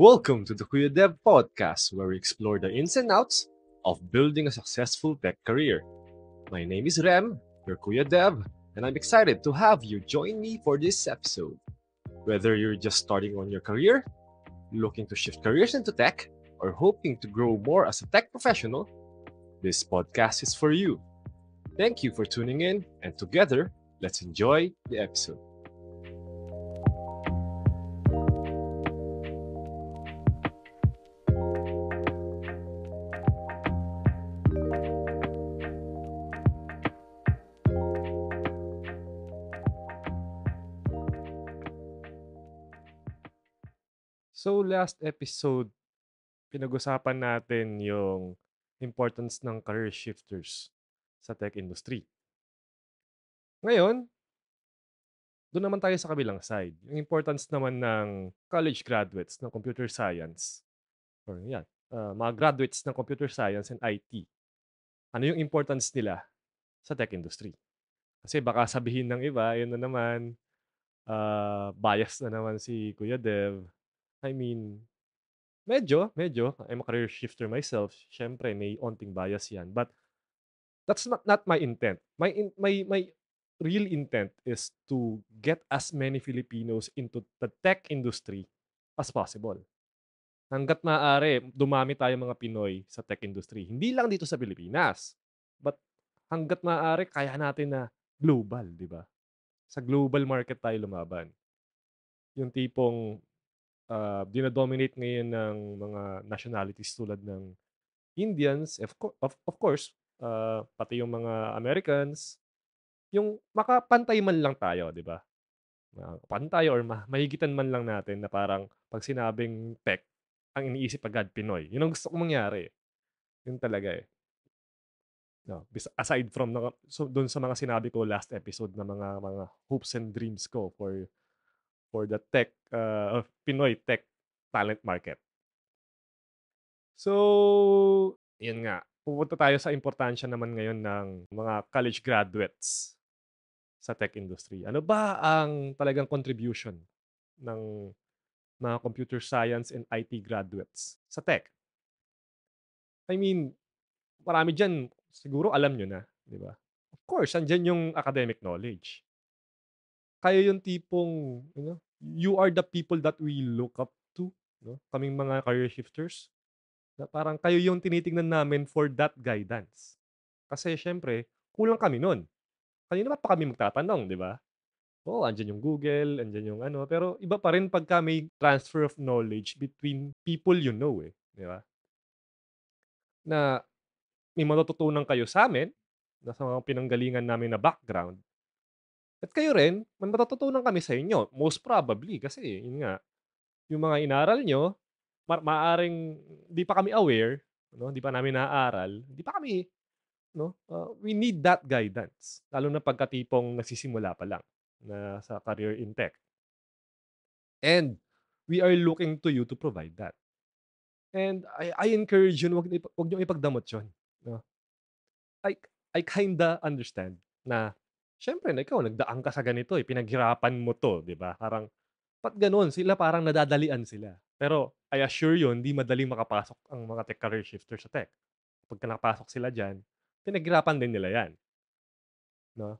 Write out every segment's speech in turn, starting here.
Welcome to the Kuya Dev podcast, where we explore the ins and outs of building a successful tech career. My name is Rem, your Kuya Dev, and I'm excited to have you join me for this episode. Whether you're just starting on your career, looking to shift careers into tech, or hoping to grow more as a tech professional, this podcast is for you. Thank you for tuning in, and together, let's enjoy the episode. Last episode, pinag-usapan natin yung importance ng career shifters sa tech industry. Ngayon, doon naman tayo sa kabilang side. Yung importance naman ng college graduates ng computer science. Or yan, uh, mga graduates ng computer science and IT. Ano yung importance nila sa tech industry? Kasi baka sabihin ng iba, yun na naman, uh, bias na naman si Kuya Dev I mean, medyo, medyo. I'm a career shifter myself. Siyempre, may onting bias yan. But that's not not my intent. My in, my my real intent is to get as many Filipinos into the tech industry as possible. Hanggat maaari, dumami tayo mga Pinoy sa tech industry. Hindi lang dito sa Pilipinas. But hanggat maaari, kaya natin na global, di ba? Sa global market tayo lumaban. Yung tipong uh, dinodominate ngayon ng mga nationalities tulad ng Indians, of, of, of course, uh, pati yung mga Americans, yung makapantay man lang tayo, di ba? Pantay or ma- mahigitan man lang natin na parang pag sinabing tech, ang iniisip agad Pinoy. Yun ang gusto kong mangyari. Yun talaga eh. No, aside from so doon sa mga sinabi ko last episode na mga mga hopes and dreams ko for for the tech, uh, Pinoy tech talent market. So, yun nga. Pupunta tayo sa importansya naman ngayon ng mga college graduates sa tech industry. Ano ba ang talagang contribution ng mga computer science and IT graduates sa tech? I mean, marami dyan, siguro alam nyo na, di ba? Of course, andyan yung academic knowledge kayo yung tipong, you know, you are the people that we look up to, no? Kaming mga career shifters. Na parang kayo yung tinitingnan namin for that guidance. Kasi syempre, kulang kami nun. Kanina pa kami magtatanong, di ba? Oo, andyan yung Google, andyan yung ano. Pero iba pa rin pagka may transfer of knowledge between people you know eh. Di ba? Na may matututunan kayo sa amin, na sa mga pinanggalingan namin na background, at kayo rin, may matututunan kami sa inyo. Most probably kasi yun nga, yung mga inaral nyo, ma- maaring di pa kami aware, no? di pa namin naaaral, di pa kami, no? Uh, we need that guidance. Lalo na pagkatipong nagsisimula pa lang na sa career in tech. And we are looking to you to provide that. And I, I encourage you, wag, wag nyo ipagdamot yun. No? I, I kinda understand na Siyempre na ikaw nagdaan ka sa ganito, eh, pinaghirapan mo 'to, 'di ba? Parang ba't gano'n? Sila parang nadadalian sila. Pero I assure you, hindi madaling makapasok ang mga tech career shifter sa tech. Pagka nakapasok sila diyan, pinaghirapan din nila 'yan. 'No?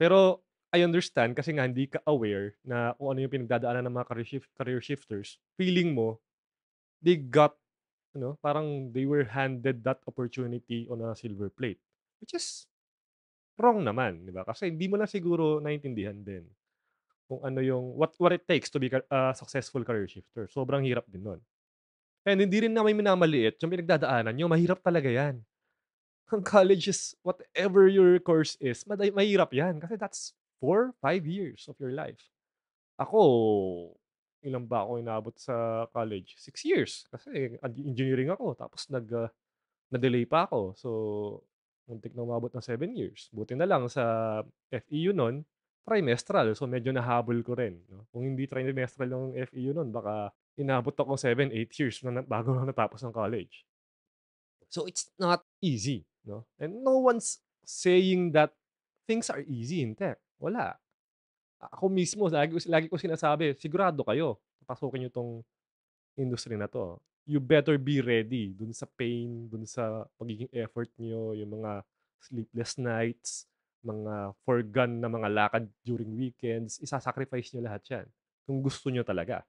Pero I understand kasi nga hindi ka aware na kung ano yung pinagdadaanan ng mga career, shift, career shifters. Feeling mo, they got, you know, parang they were handed that opportunity on a silver plate. Which is wrong naman, 'di ba? Kasi hindi mo na siguro naintindihan din kung ano yung what what it takes to be a uh, successful career shifter. Sobrang hirap din nun. And hindi rin namin minamaliit yung pinagdadaanan niyo, mahirap talaga 'yan. Ang college is whatever your course is, maday mahirap 'yan kasi that's 4, 5 years of your life. Ako, ilan ba ako inabot sa college? 6 years kasi engineering ako tapos nag uh, na-delay pa ako. So Muntik na umabot ng 7 years. Buti na lang sa FEU nun, trimestral. So medyo nahabol ko rin. No? Kung hindi trimestral yung FEU nun, baka inabot ako 7, 8 years na, bago na natapos ng college. So it's not easy. No? And no one's saying that things are easy in tech. Wala. Ako mismo, lagi, lagi ko sinasabi, sigurado kayo, pasukin nyo tong industry na 'to, you better be ready dun sa pain, dun sa magiging effort niyo, yung mga sleepless nights, mga forgone na mga lakad during weekends, isa-sacrifice niyo lahat 'yan, kung gusto niyo talaga.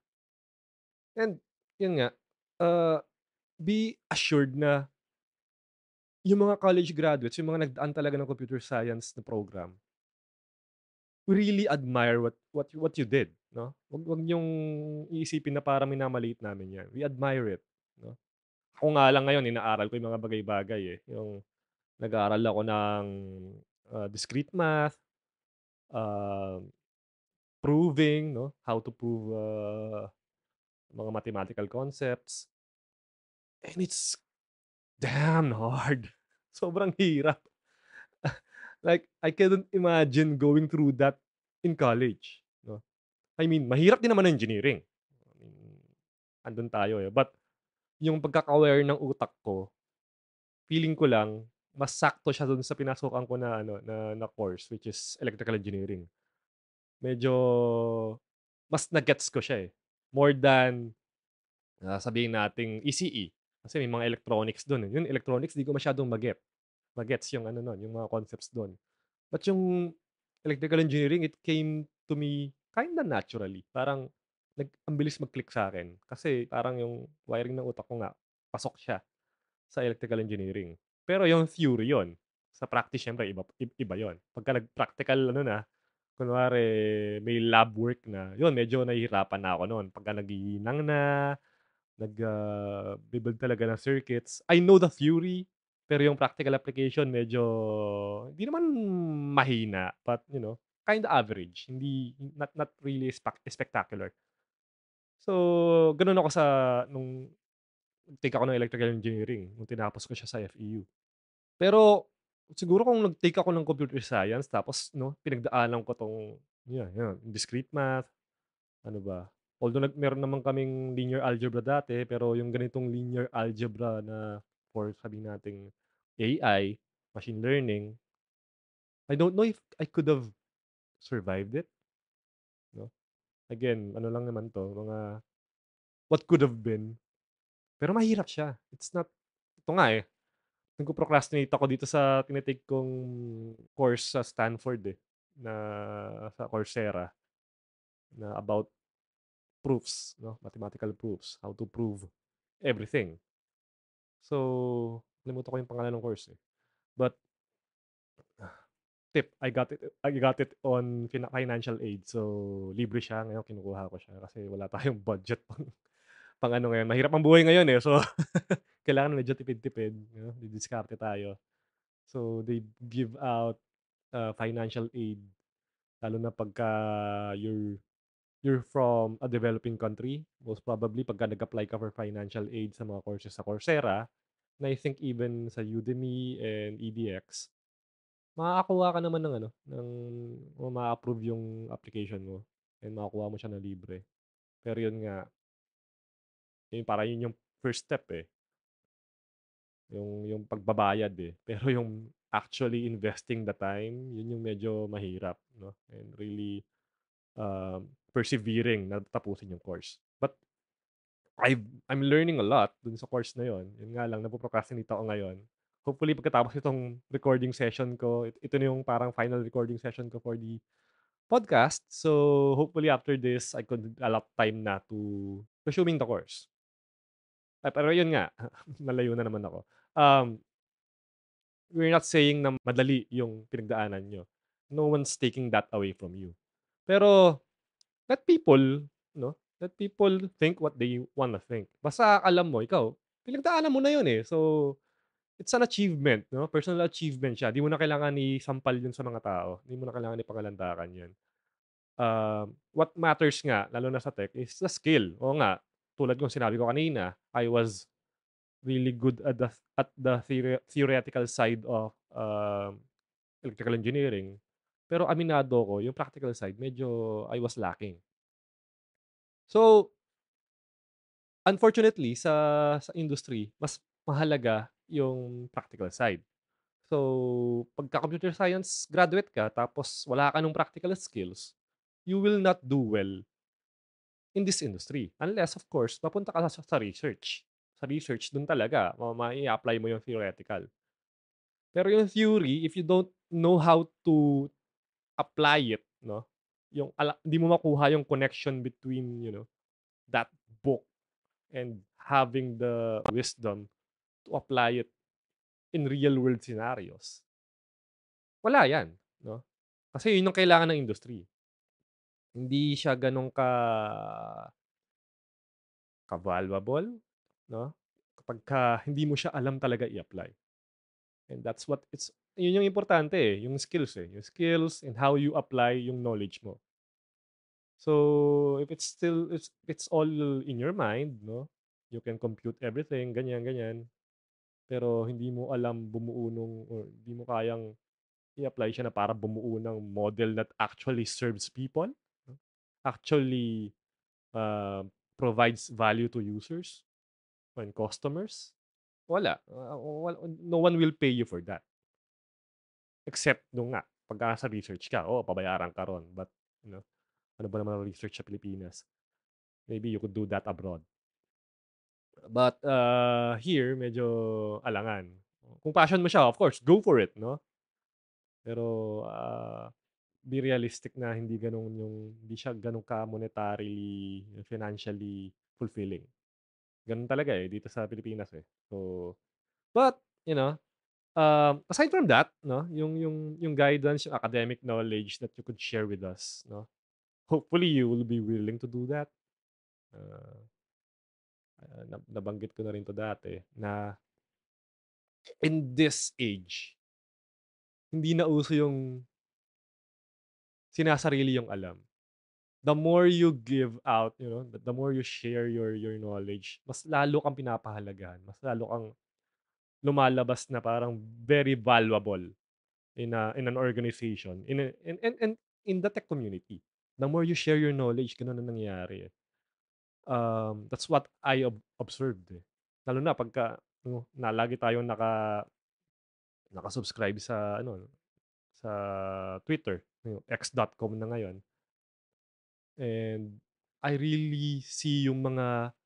And yun nga, uh, be assured na yung mga college graduates, yung mga nagdaan talaga ng computer science na program really admire what what what you did, 'no? Wag wag niyong iisipin na parang minamaliit namin 'yan. We admire it, 'no? Ako nga lang ngayon inaaral ko yung mga bagay-bagay, eh, yung nag-aaral ako ng, ah, discrete math, um, proving, 'no, how to prove, ah, mga mathematical concepts. And it's damn hard. Sobrang hirap. Like, I couldn't imagine going through that in college? I mean, mahirap din naman ang engineering. I mean, andun tayo, eh, but yung pagkaka-aware ng utak ko, feeling ko lang mas sakto siya dun sa pinasukan ko na ano, na na course which is electrical engineering. Medyo mas na-gets ko siya, eh, more than, ah, sabihin nating ECE. Kasi may mga electronics dun, eh. Yung electronics di ko masyadong ma-get ma-gets yung ano nun, yung mga concepts dun. But yung electrical engineering, it came to me kinda naturally. Parang nag ang bilis mag-click sa'kin. Kasi parang yung wiring ng utak ko nga, pasok siya sa electrical engineering. Pero yung theory yun, sa practice siyempre iba ib iba yun. Pagka nag-practical ano na, kunwari may lab work na, yun medyo nahihirapan na ako nun. Pagka naghihinang na, nag, bi-build talaga ng circuits. I know the theory, pero yung practical application medyo hindi naman mahina, but you know, kinda average. Hindi not not really spec spectacular. So, gano'n ako sa nung nag-take ako ng electrical engineering, nung tinapos ko siya sa FEU. Pero siguro kung nag-take ako ng computer science tapos 'no, pinagdaanan ko 'tong yan, yan, discrete math, ano ba, although nag meron naman kaming linear algebra dati, pero yung ganitong linear algebra na for sabihin nating AI, machine learning, I don't know if I could have survived it, 'no? Again, ano lang naman 'to, mga what could have been. Pero mahirap siya. It's not ito nga, eh, nagpo-procrastinate ako dito sa tini-take kong course sa Stanford, eh, na sa Coursera, na about proofs, 'no, mathematical proofs, how to prove everything. So, nalimutan ko yung pangalan ng course, eh. But tip, I got it I got it on fina financial aid. So, libre siya, ngayon kinukuha ko siya kasi wala tayong budget pang pang-ano ngayon. Mahirap ang buhay ngayon, eh. So, kailangan medyo tipid-tipid, you know, didiskarte tayo. So, they give out, ah, financial aid lalo na pagka you're you're from a developing country. Most probably pagka nag-apply ka for financial aid sa mga courses sa Coursera, and I think even sa Udemy and EDX, makakakuha ka naman ng ano, ng o maa-approve yung application mo and makukuha mo siya ng libre. Pero yun nga yun parang yun yung first step, eh. Yung yung pagbabayad, eh. Pero yung actually investing the time, yun yung medyo mahirap, 'no, and really, um, persevering na tapusin yung course. But I've I'm learning a lot dun sa course na yun. Yun nga lang napo-procrastinate ako ngayon. Hopefully pagkatapos nitong recording session ko, it ito na yung parang final recording session ko for the podcast. So, hopefully after this, I could allot time na to resuming the course. Ah, pero yun nga, nalayo na naman ako. Um we're not saying na madali yung pinagdaanan niyo. No one's taking that away from you. Pero let people, 'no, let people think what they wanna think. Basta alam mo ikaw, pinagdaanan mo na yun, eh. So, it's an achievement, 'no, personal achievement siya. Di mo na kailangan isampal yun sa mga tao. Di mo na kailangan ipangalandakan yun. Um, what matters nga lalo na sa tech is the skill. Oo nga, tulad nung sinabi ko kanina, I was really good at the at the theore theoretical side of, um, electrical engineering. Pero aminado ko yung practical side medyo I was lacking. So unfortunately sa sa industry, mas mahalaga yung practical side. So, pagka computer science graduate ka tapos wala ka nung practical skills, you will not do well in this industry. Unless of course papunta ka sa sa research. Sa research dun talaga ma mai-a-apply mo yung theoretical. Pero yung theory, if you don't know how to apply it 'no, yung hindi mo makuha yung connection between, you know, that book and having the wisdom to apply it in real world scenarios. Wala yan 'no, kasi yun yung kailangan ng industry. Hindi siya ganun ka ka-valuable 'no, kapagka hindi mo siya alam talaga i-apply. And that's what it's yun yung importante, eh, yung skills, eh, yung skills and how you apply yung knowledge mo. So, if it's still it's it's all in your mind 'no, you can compute everything ganyan, ganyan. Pero hindi mo alam bumuo nung or hindi mo kayang i-apply siya na para bumuo ng model that actually serves people, actually, uh, provides value to users and customers, wala, ah, no one will pay you for that. Except dun nga, pagka nasa research ka, oo babayaran ka ro'n but, you know, ano ba naman ang research sa Pilipinas? Maybe you could do that abroad. But, uh, here medyo alangan. Kung passion mo siya, of course, go for it 'no. Pero, ah, be realistic na hindi ganun yung hindi siya ganun ka-monetarily, financially fulfilling. Ganun talaga, eh, dito sa Pilipinas, eh. So, but, you know, um, aside from that 'no, yung yung yung guidance, yung academic knowledge that you could share with us 'no, hopefully you will be willing to do that. Ah, ah, na nabanggit ko na rin 'to dati na in this age hindi na uso yung sinasarili yung alam. The more you give out, you know, the more you share your your knowledge, mas lalo kang pinapahalagahan, mas lalo kang lumalabas na parang very valuable in a in an organization, in a and and and in the tech community. The more you share your knowledge, ganun ang nangyayari, eh. Um, that's what I ob observed, eh. Lalo na pagka ano, na lagi tayong naka naka-subscribe sa ano, sa Twitter, yung X.com na ngayon. And I really see yung mga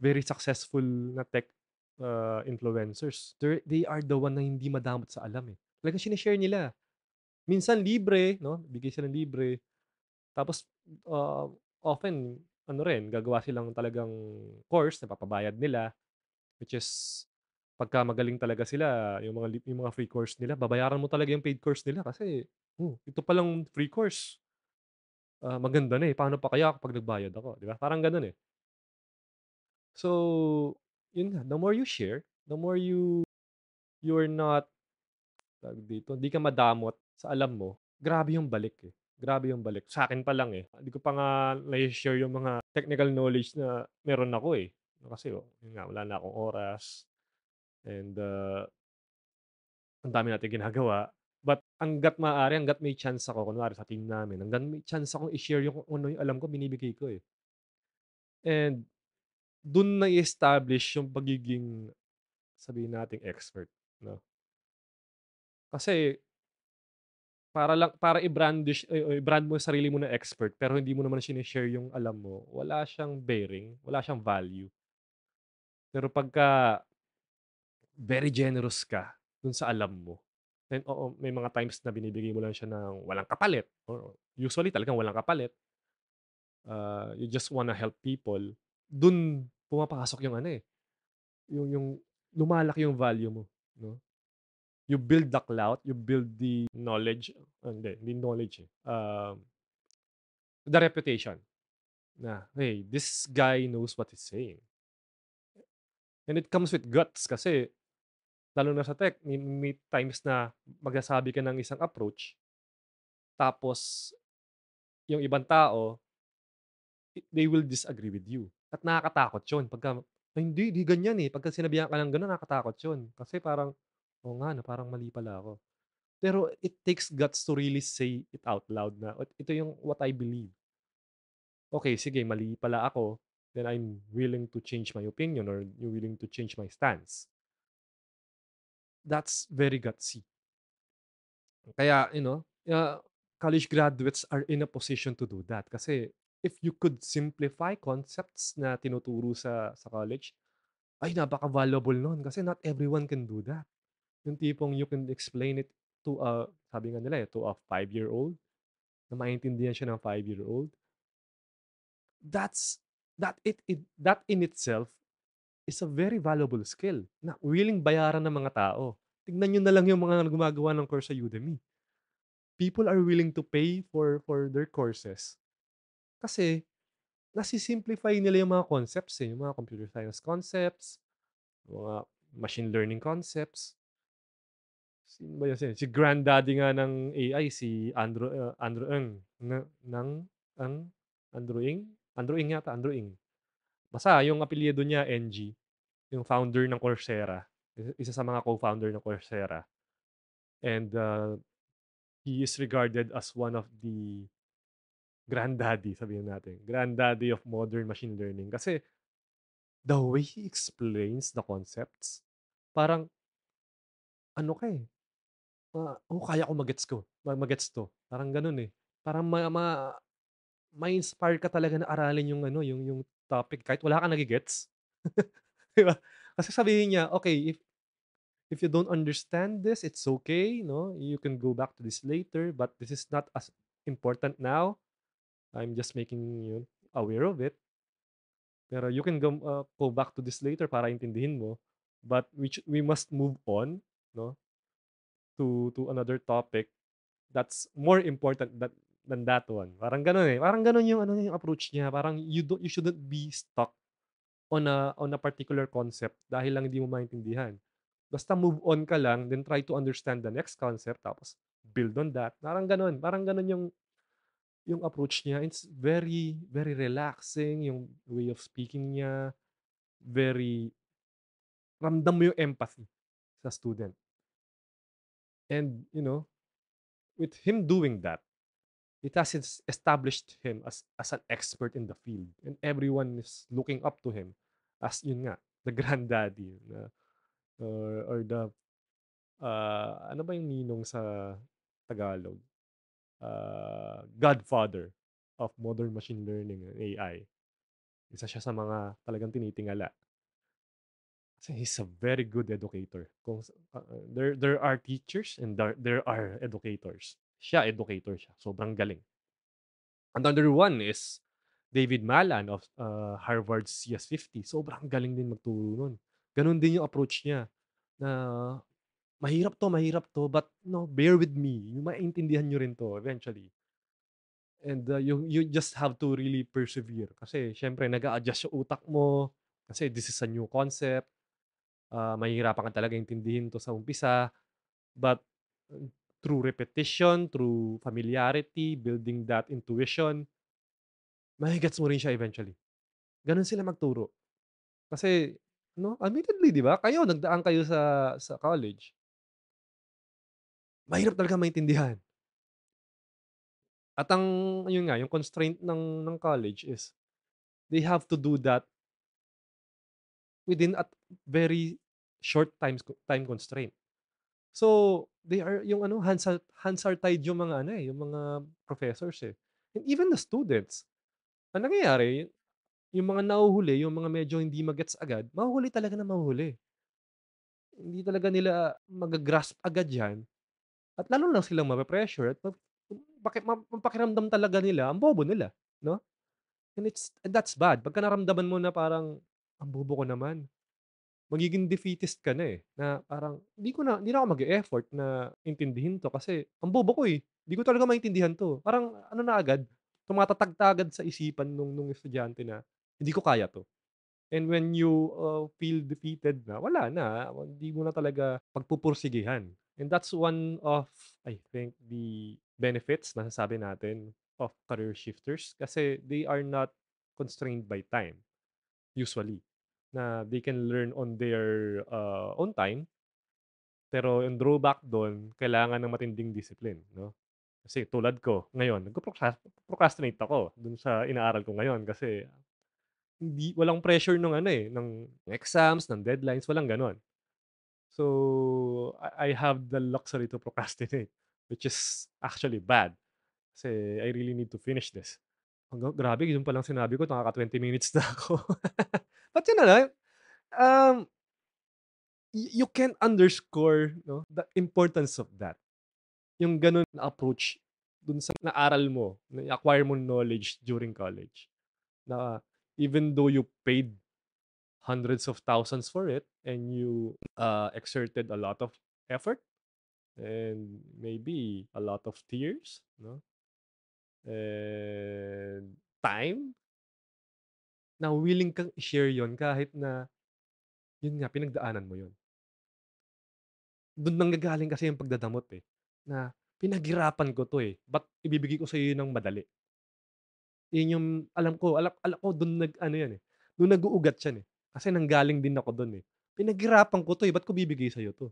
very successful na tech, uh, influencers. They're they are the one na hindi madamot sa alam, eh. Talagang shine-share nila. Minsan libre 'no, bigay sila ng libre. Tapos, uh, often ano rin, gagawa silang talagang course na papabayad nila, which is pagka magaling talaga sila, yung mga yung mga free course nila, babayaran mo talaga yung paid course nila kasi, "Oh, ito palang free course, ah, maganda na, eh, paano pa kaya kapag nagbayad ako?" 'Di ba, parang gano'n, eh. So, yun nga, the more you share, the more you you're not tawag dito, di ka madamot sa alam mo, grabe yung balik, eh. Grabe yung balik. Sa'kin pa lang, eh, di ko pa nga nashi-share yung mga technical knowledge na meron ako, eh. Kasi, oh, yun nga, wala na akong oras and, uh ang dami nating ginagawa. But hangga't maaari, hangga't may chance ako, kunwari sa team namin, hangga't may chance akong i-share yung ano yung alam ko, binibigay ko, eh. And dun na-i-establish yung pagiging, sabihin nating expert 'no. Kasi para lang para i-brandish i-brand mo sarili mo na expert pero hindi mo naman shine-share yung alam mo, wala siyang bearing, wala siyang value. Pero pagka very generous ka dun sa alam mo, then oo, may mga times na binibigay mo lang siya ng walang kapalit or usually talagang walang kapalit. Ah, you just wanna help people, dun pumapasok yung ano, eh, yung yung lumalaki yung value mo 'no. You build the clout, you build the knowledge ah, hindi, hindi knowledge, eh, um the reputation na, "Hey, this guy knows what he's saying." And it comes with guts kasi lalo na sa tech may may times na magsasabi ka ng isang approach tapos yung ibang tao they will disagree with you at nakakatakot yun pagka, "Ay hindi, di ganyan, eh." Pagka sinabihan ka ng gano'n nakakatakot yun kasi parang, "Oo nga 'no, parang mali pala ako." Pero it takes guts to really say it out loud na, "Ito yung what I believe." Okey, sige mali pala ako, then I'm willing to change my opinion or you're willing to change my stance. That's very gutsy. Kaya you know, ah, college graduates are in a position to do that kasi if you could simplify concepts na tinuturo sa sa college, ay napaka-valuable nun kasi not everyone can do that. Yung tipong you can explain it to a sabi nga nila, eh, to a five-year-old, na maintindihan siya ng five-year-old. That's that it it that in itself is a very valuable skill na willing bayaran ng mga tao. Tignan niyo na lang yung mga gumagawa ng course sa Udemy. People are willing to pay for for their courses kasi nasi-simplify nila yung mga concepts, eh, yung mga computer science concepts, mga machine learning concepts. Sino ba 'yan, si granddaddy nga ng AI si Andrew, ah, Andrew Ng na ng Ng Andrew Ng? Andrew Ng yata, Andrew Ng. Basta yung apelyido niya Ng, yung founder ng Coursera, isa sa mga co-founder ng Coursera. And, uh, he is regarded as one of the granddaddy sabihin natin, granddaddy of modern machine learning kasi the way he explains the concepts, parang ano ka, eh, ma "Oh, kaya ko ma-gets ko ma 'to." Parang gano'n, eh. Parang ma ma ma-inspire ka talaga na aralin yung ano, yung yung topic kahit wala kang nage-gets. 'Di ba? Kasi sabihin niya, "Okey, if if you don't understand this, it's okay, 'no, you can go back to this later, but this is not as important now. I'm just making you aware of it. Pero you can gum uh, go back to this later para intindihin mo, but we we must move on, 'no, to to another topic that's more important than than that one." Parang gano'n, eh, parang gano'n yung ano yung approach niya. Parang you don't you shouldn't be stuck on a on a particular concept dahil lang hindi mo maintindihan. Basta move on ka lang, then try to understand the next concept tapos build on that. Parang gano'n, parang gano'n yung yung approach niya. It's very, very relaxing yung way of speaking niya, very ramdam mo yung empathy sa student. And, you know, with him doing that, it has es established him as as an expert in the field and everyone is looking up to him as yun nga, the granddaddy na or or the, ah, ano ba yung ninong sa Tagalog? Ah, godfather of modern machine learning and AI. Isa siya sa mga talagang tinitingala. He's a very good educator. Kung ah, there there are teachers and there there are educators. Siya educator siya, sobrang galing. Another one is David Malan of, ah, Harvard's CS50. Sobrang galing din magturo nun. Gano'n din yung approach niya na, "Mahirap 'to, mahirap 'to, but no, bear with me, maintindihan niyo rin 'to eventually." And, uh, you you just have to really persevere kasi siyempre nag-a-adjust yung utak mo kasi this is a new concept. Ah, mahihirapan ka talaga intindihin 'to sa umpisa, but through repetition, through familiarity, building that intuition mage-gets mo rin siya eventually. Gano'n sila magturo. Kasi 'no, admittedly 'di ba, kayo nagdaan kayo sa sa college. Mahirap talagang maintindihan. At ang yun nga, yung constraint ng ng college is they have to do that within at very short times time constraint. So, they are yung ano, are tied yung mga ano, eh, yung mga professors, eh. And even the students. Ang nangyayari, yung mga nahuhuli, yung mga medyo hindi ma-gets agad, mahuhuli talaga ng mahuhuli. Hindi talaga nila maga-grasp agad 'yan at lalo lang silang mape-pressure at pap paki ma ang pakiramdam talaga nila ang bobo nila, 'no? And it's and that's bad. Pagka naramdaman mo na parang, "Ang bobo ko naman." Magiging defeatist ka na, eh, na parang, "Di ko na hindi na ako mag-e-effort na intindihin 'to kasi ang bobo ko, eh. Di ko talaga maintindihan 'to." Parang ano na agad, tumatatag agad sa isipan nung nung estudyante na, "Hindi ko kaya 'to." And when you, uh, feel defeated na, wala na, hindi mo na talaga pagpupursigihan. And that's one of, I think, the benefits masasabi natin of career shifters kasi they are not constrained by time, usually. Na they can learn on their, uh, own time. Pero yung drawback dun, kailangan ng matinding discipline, 'no? Kasi tulad ko, ngayon nagpo-procras procrastinate ako dun sa inaaral ko ngayon kasi hindi walang pressure nung ano, eh, ng exams, ng deadlines, walang gano'n. So, I I have the luxury to procrastinate, which is actually bad kasi I really need to finish this. Hanggang grabe yun palang sinabi ko nakaka-20 minutes na ako. But na lang, um you can't underscore the importance of that. Yung gano'n na approach dun sa naaral mo, na-acquire mong knowledge during college. Na even though you paid hundreds of thousands for it and you, uh, exerted a lot of effort and maybe a lot of tears 'no, and time na willing kang i-share yun kahit na, yun nga pinagdaanan mo yun. Dun nanggagaling kasi yung pagdadamot, eh, na pinaghirapan ko 'to, eh, ba't ibibigay ko sa'yo ng madali? Yun yung alam ko alam alam ko dun nag-ano yan, eh, dun nag-uugat yan, eh, kasi nanggaling din ako dun, eh. Pinaghirapan ko 'to, eh, ba't ko bibigay sa'yo 'to?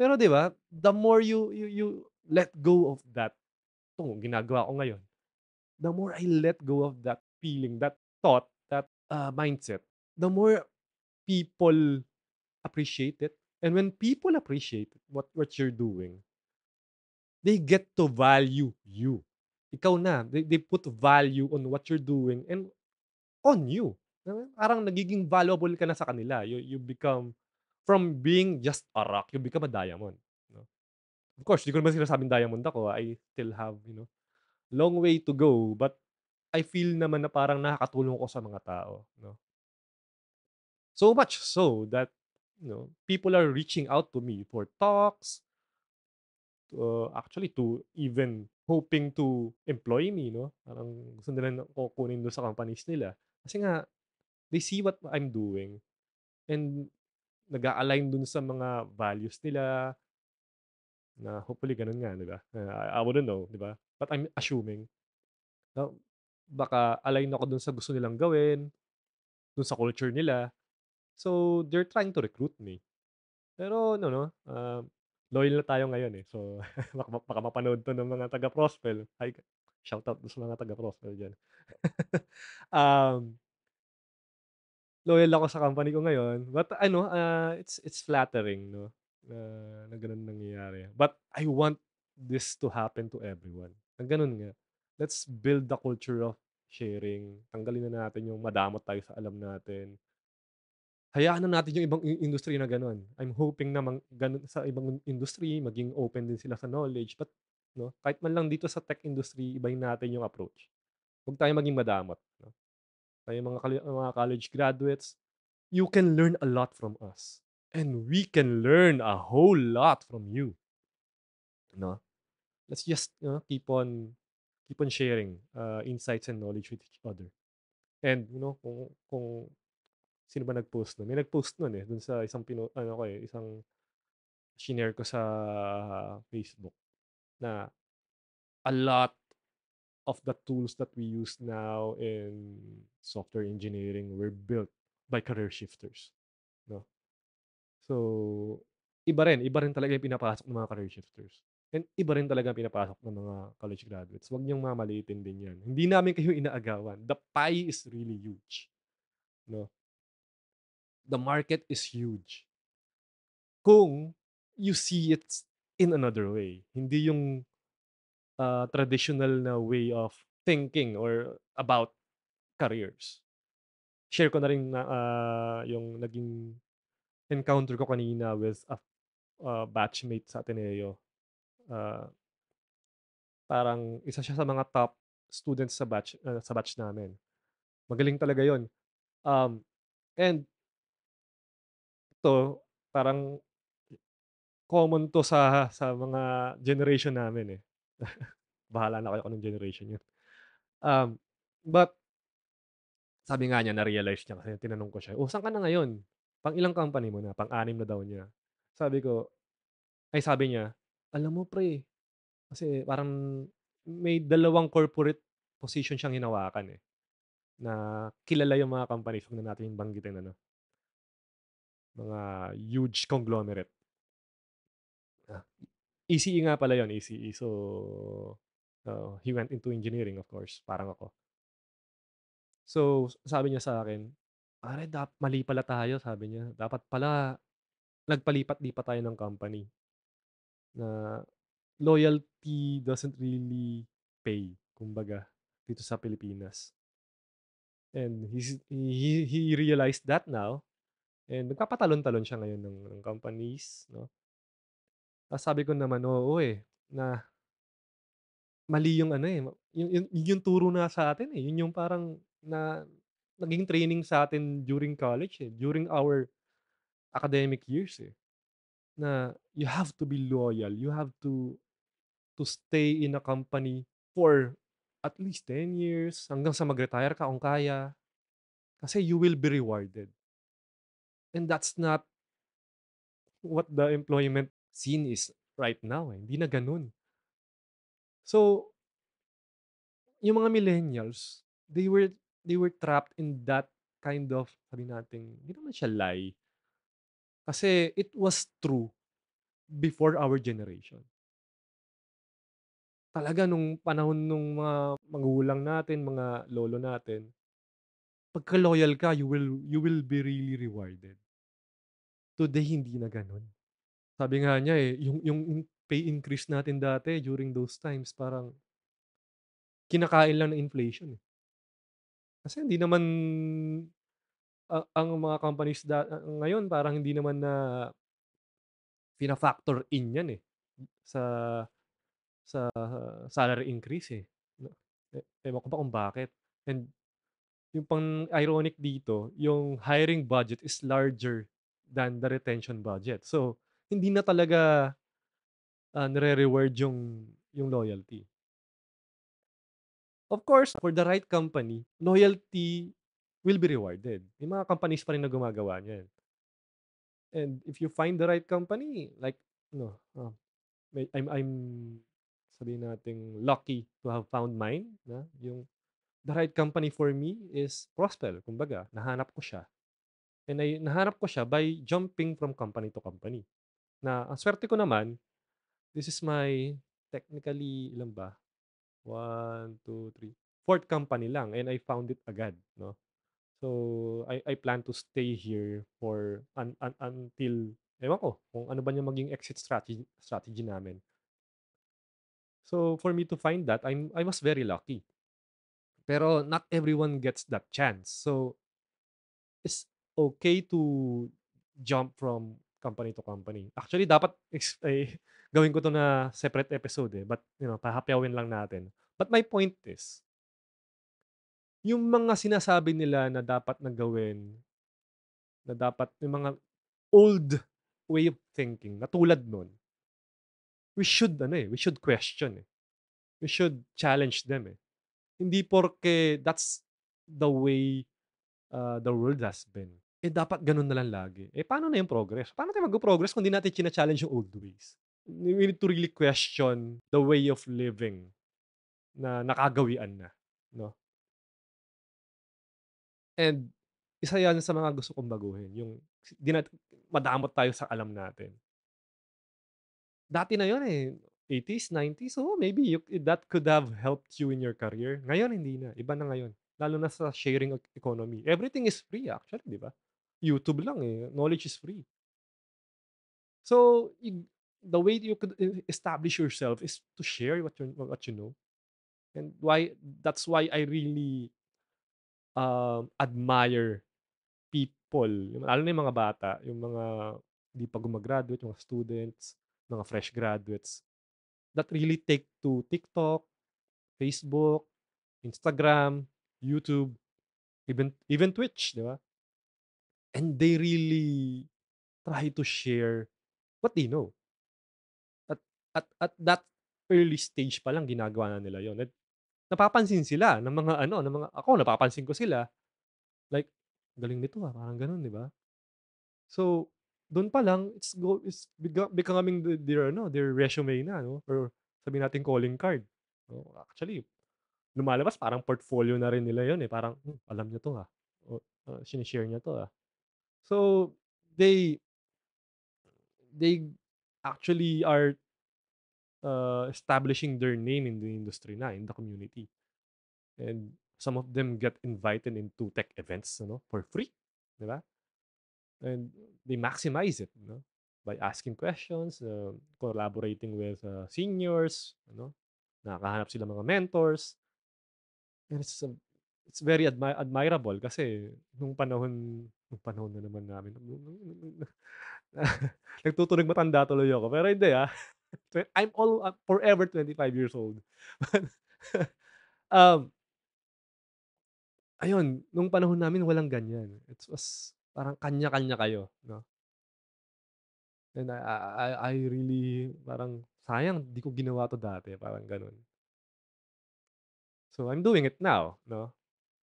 Pero 'di ba, the more you you you let go of that, 'to ginagawa ko ngayon. The more I let go of that feeling, that thought, that, uh, mindset, the more people appreciate it. And when people appreciate what what you're doing they get to value you. Ikaw na, they they put value on what you're doing and on you. Na parang nagiging valuable ka na sa kanila. You you become from being just a rock, you become a diamond, 'no. Of course, di ko naman sinasabing diamond ako, I still have, you know, long way to go, but I feel naman na parang nakakatulong ako sa mga tao, 'no. So much so that, you know, people are reaching out to me for talks uh, actually to even hoping to employ me 'no, parang gusto nila ako kunin dun sa companies nila. Kasi nga, they see what I'm doing and nag-a-align dun sa mga values nila. Na hopefully ganun nga 'di ba? I I wouldn't know 'di ba? But I'm assuming. Na baka align ako dun sa gusto nilang gawin, dun sa culture nila. So, they're trying to recruit me. Pero ano 'no, um, loyal na tayo ngayon, eh. So, baka mapanood 'to ng mga taga Prospel. Hi, shoutout dun sa mga taga Prospel diyan. Um loyal ako sa company ko ngayon, but ano, ah, it's it's flattering 'no, na na ganun nangyayari. But I want this to happen to everyone, na ganun nga. Let's build the culture of sharing. Tanggalin na natin yung madamot tayo sa alam natin. Hayaan na natin yung ibang industry na gano'n. I'm hoping na mang gano'n sa ibang industry maging open din sila sa knowledge, but 'no, kahit man lang dito sa tech industry ibahin natin yung approach. 'Wag tayong maging madamot 'no. Tayong mga mga college graduates, you can learn a lot from us, and we can learn a whole lot from you. 'No? Let's just, you know, keep on keep on sharing, uh, insights and knowledge with each other. And you know, kung kung sino ba nag-post nun, may nag-post nun, eh, dun sa isang pino ano ko, eh, isang shinare ko sa Facebook na a lot of the tools that we use now in software engineering were built by career shifters, 'no. So, iba rin, iba rin talaga yung pinapasok ng mga career shifters and iba rin talaga pinapasok ng mga college graduates. 'Wag niyong mamaliitin din 'yan. Hindi namin kayo inaagawan. The pie is really huge, 'no. The market is huge. Kung you see it in another way, hindi yung, ah, traditional na way of thinking or about careers. Share ko na rin na, ah, yung naging encounter ko kanina with a a batchmate sa Ateneo. Ah parang isa siya sa mga top students sa batch, ah, sa batch namin. Magaling talaga yun. Um, and 'to parang common 'to sa sa mga generation namin, eh. Bahala na kayo kung anong generation niyo. Um, but sabi nga niya na-realize niya kasi tinanong ko siya, "Oh, saan ka na ngayon? Pang-ilang company mo na?" Pang-anim na daw niya. Sabi ko ay sabi niya, "Alam mo pre" kasi parang may dalawang corporate position siyang hinawakan, eh, na kilala yung mga companies, 'wag na natin banggitin ano. Mga huge conglomerate. Ah, ECE nga pala yun, ECE. So, oo, he went into engineering of course, parang ako. So, sabi niya sa'kin, "Pare dap mali pala tayo," sabi niya. "Dapat pala nagpalipat-lipat tayo ng company." Na loyalty doesn't really pay kumbaga. dito sa Pilipinas. And he's he he realized that now and nagpapatalon-talon siya ngayon ng ng companies 'no. Ah, sabi ko naman, oo, eh, na mali yung ano, eh, yung yung yung turo na sa'tin, eh, yun yung parang na naging training sa'tin during college, eh, during our academic years, eh, na you have to be loyal, you have to to stay in a company for at least 10 years hanggang sa mag-retire ka kung kaya, kasi you will be rewarded. And that's not what the employment scene is right now, eh, hindi na gano'n. So yung mga millennials, they were they were trapped in that kind of sabihin nating hindi naman siya lie. Kasi it was true before our generation. Talaga nung panahon nung mga magulang natin, mga lolo natin pagka-loyal ka you will you will be really rewarded. Today hindi na gano'n. Sabi nga niya, eh, yung yung pay increase natin dati during those times parang kinakain lang ng inflation, eh. Kasi hindi naman, a ang mga companies da ngayon parang hindi naman na fina-factor in 'yan, eh, sa sa salary increase, eh. E ewan ko ba kung bakit and yung pang ironic dito, yung hiring budget is larger than the retention budget. So, hindi na talaga, ah, nare-reward yung yung loyalty. Of course, for the right company, loyalty will be rewarded. May mga companies pa rin na gumagawa niyan. And if you find the right company like ano, ah, may I'm I'm sabihin nating lucky to have found mine na yung the right company for me is Prospel kumbaga nahanap ko siya. And ay nahanap ko siya by jumping from company to company, na ang swerte ko naman, this is my technically ilan ba? 1, 2, 3, 4th company lang and I found it agad 'no. So, I I plan to stay here for un un until ewan ko kung ano ba yung maging exit strategy strategy namin. So, for me to find that I'm I was very lucky. Pero not everyone gets that chance. So it's okey to jump from company to company. Actually dapat ay gawin ko 'to na separate episode, eh, but you know pahapiawin lang natin. But my point is yung mga sinasabi nila na dapat na gawin na dapat yung mga old way of thinking na tulad nun we should ano, eh, we should question, eh. We should challenge them, eh. Hindi porke that's the way, ah, the world has been, eh, dapat ganun na lang lagi. Eh, paano na yung progress? Paano tayo magpo-progress kung di natin china-challenge yung old ways? We need to really question the way of living na nakagawian na, 'no? And isa 'yan sa mga gusto kong baguhin yung di nat madamot tayo sa alam natin. Dati na yun, eh, 80s, 90s, oo, maybe you that could have helped you in your career. Ngayon hindi na, iba na ngayon. Lalo na sa sharing ec economy. Everything is free actually, 'di ba? YouTube lang, eh, knowledge is free. So, the way you could e establish yourself is to share what you what you know. And why that's why I really, um, admire people, lalo na yung mga bata, yung mga di pa guma-graduate, yung mga students, mga fresh graduates, that really take to TikTok, Facebook, Instagram, YouTube, even even Twitch, 'di ba? And they really try to share what they know. At at at that early stage pa lang ginagawa na nila at napapansin sila ng mga ano, ng mga ako napapansin ko sila. Like, "Galing nito, ah," parang gano'n, 'di ba? So, dun pa lang it's go it's beco becoming the their ano, their resume na 'no or sabihin nating calling card. Oh, actually lumalabas parang portfolio na rin nila yun, eh, parang, "Hmm, alam niya 'to, ah, o ah, shine-share niya 'to, ah." So, they they actually are uh, establishing their name in the industry na, in the community. And some of them get invited into tech events ano, for free, 'di ba? And they maximize it 'no, by asking questions, uh, collaborating with, uh, seniors ano, nakakahanap sila mga mentors. It's a it's very admi admirable kasi nung panahon nung panahon na naman namin nagtuturing matanda tuloy ako pero hindi, ah. I'm all uh, forever 25 years old. Um ayun, nung panahon namin walang ganyan. It was parang kanya-kanya kayo, 'no? And I I I really parang sayang di ko ginawa 'to dati, parang gano'n. So, I'm doing it now, 'no?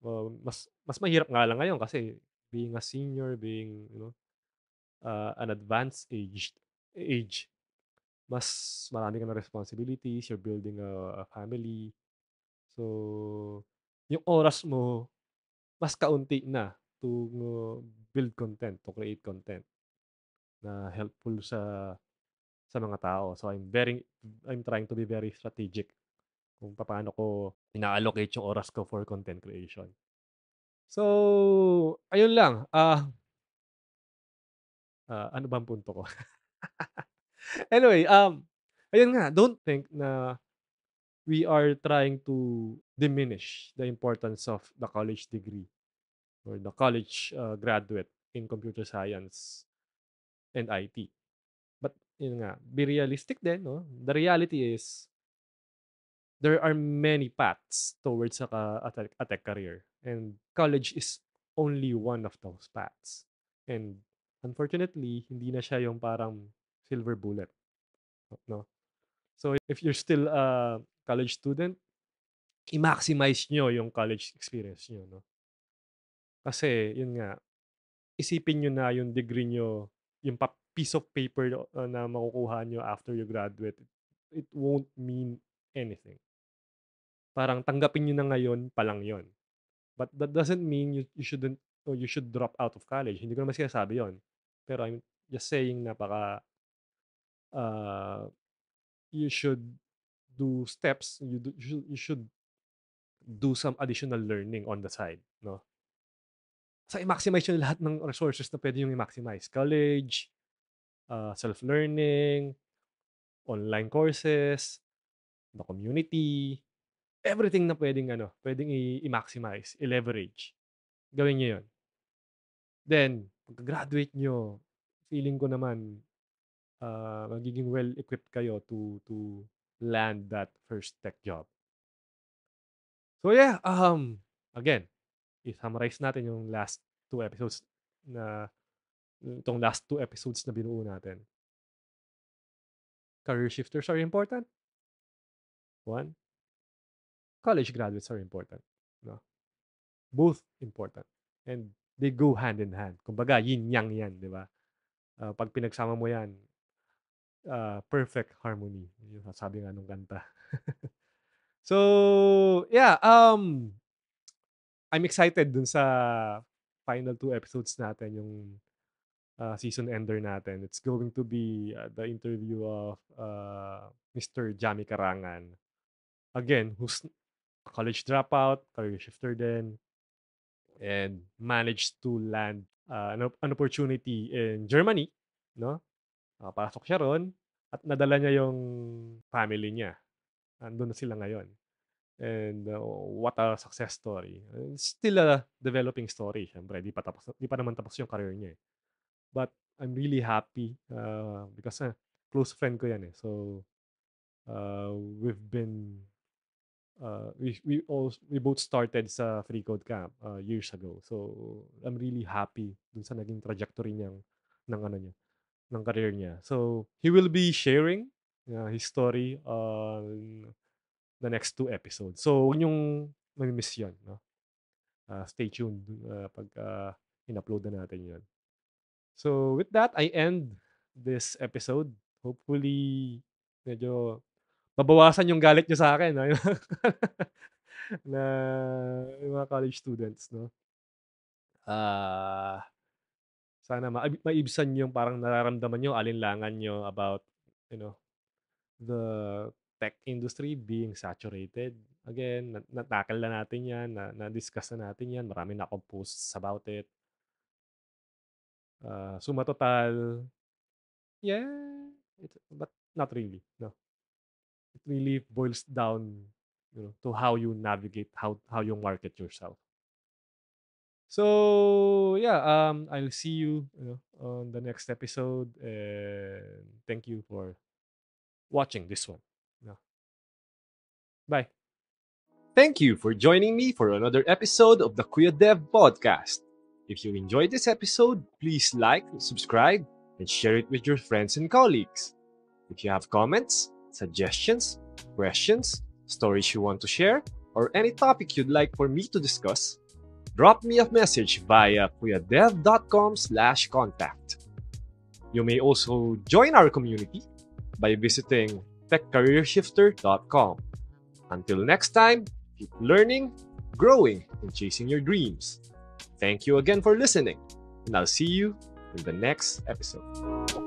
Um, mas mas mahirap nga lang ngayon kasi being a senior, being, you know, uh, an advanced aged age, mas marami ka ng responsibilities, you're building a a family. So, yung oras mo mas kaunti na to build content, to create content na helpful sa sa mga tao. So, I'm very I'm trying to be very strategic kung papaano ko ina-allocate yung oras ko for content creation. So, ayun lang, ah ah, ano bang punto ko? Anyway, um, ayun nga, don't think na we are trying to diminish the importance of the college degree or the college, uh, graduate in computer science and IT. But yun nga, be realistic din 'no? The reality is there are many paths towards a a a tech career, and college is only one of those paths. And unfortunately, hindi na siya yung parang silver bullet, 'no? So, if you're still a college student, i-maximize niyo yung college experience niyo, 'no? Kasi yun nga, isipin niyo na yung degree niyo, yung piece of paper na makukuha niyo after you graduate, it won't mean anything. Parang tanggapin niyo na ngayon pa lang yun. But that doesn't mean you you shouldn't or you should drop out of college, hindi ko naman sinasabi yun. Pero I'm just saying na baka uh, you should do steps, you do you should you should do some additional learning on the side, 'no? So, i-maximize niyo lahat ng resources na puwede niyong i-maximize. College, uh, self-learning, online courses, the community, everything na puwedeng ano, puwedeng i i-maximize, i-leverage, gawin niyo yun. Then, pagka-graduate niyo, feeling ko naman, ah, magiging well-equipped kayo to to land that first tech job. So, yeah, um, again, i-summarize natin yung last 2 episodes na itong last 2 episodes na binuo natin. Career shifters are important. 1. College graduates are important, 'no? Both important and they go hand in hand. Kumbaga yin-yang 'yan, 'di ba? Ah, 'pag pinagsama mo 'yan, ah, perfect harmony, yung sabi nga nung kanta. So, yeah, um, I'm excited dun sa final 2 episodes natin, yung, ah, season ender natin. It's going to be, uh, the interview of, uh, Mr. Jamie Karangan. Again, who's college dropout, career shifter din, and managed to land, uh, an an opportunity in Germany, 'no? Nakapasok siya ro'n at nadala niya yung family niya. Nandun na sila ngayon. And, uh, what a success story. Still a developing story siyempre di pa tapos di pa naman tapos yung career niya, eh. But I'm really happy, uh, because, ah, close friend ko 'yan, eh. So, uh, we've been, uh, we we als we both started sa Freecode Camp, uh, years ago. So, I'm really happy dun sa naging trajectory niyang ng ano niya, ng career niya. So, he will be sharing, uh, his story on the next 2 episodes. So, huwag niyong mami-miss yun, 'no? Ah, stay tuned, uh, pagka in-upload na natin yun. So, with that, I end this episode. Hopefully, medyo mabawasan yung galit niyo sa'kin, ah, na yung mga college students, 'no? Ah, sana maib maibsan yung parang nararamdaman niyo, alinlangan niyo about, you know, the tech industry being saturated. Again, na na-tackle na natin 'yan, na na-discuss na natin 'yan, marami na akong posts about it. Ah, suma total, yeah, it's but not really, 'no? It really boils down you know, to how you navigate, how how you market yourself. So yeah, um, I'll see you, you know, on the next episode, and thank you for watching this one. Yeah. Bye. Thank you for joining me for another episode of the Kuya Dev podcast. If you enjoyed this episode, please like, subscribe, and share it with your friends and colleagues. If you have comments, suggestions, questions, stories you want to share, or any topic you'd like for me to discuss, drop me a message via kuyadev.com slash contact. You may also join our community by visiting techcareershifter.com. Until next time, keep learning, growing, and chasing your dreams. Thank you again for listening, and I'll see you in the next episode.